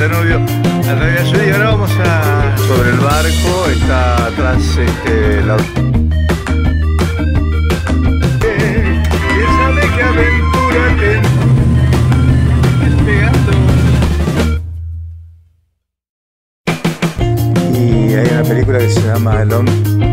Danubio. Al Danubio y ahora vamos a... Sobre el barco, está atrás este, la... Y hay una película que se llama El hombre